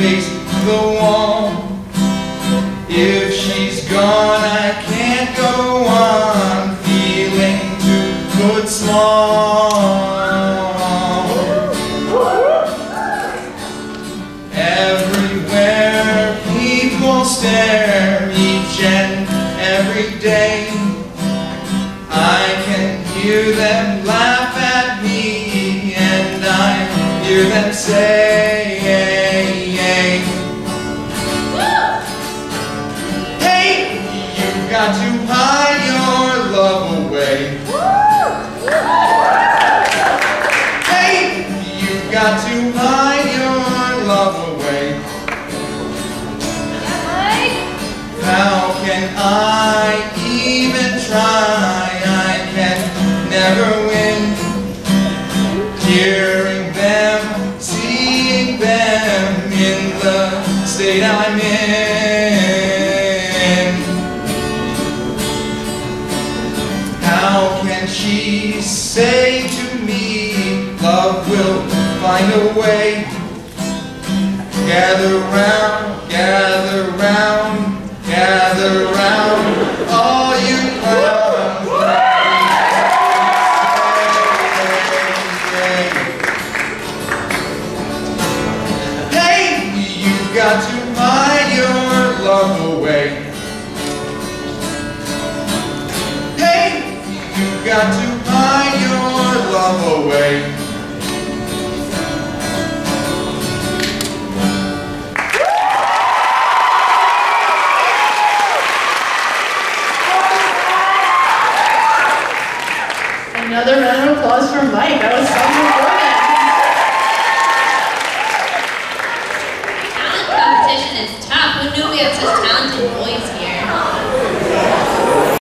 face to the wall. If she's gone, stare, each and every day. I can hear them laugh at me, and I hear them say, Hey, you've got to hide your love away. Can I even try? I can never win. Hearing them, seeing them in the state I'm in. How can she say to me, love will find a way? Gather round, gather round, got to hide your love away. Hey, you've got to hide your love away. Another round of applause for Mike. That was so That's is talented boy.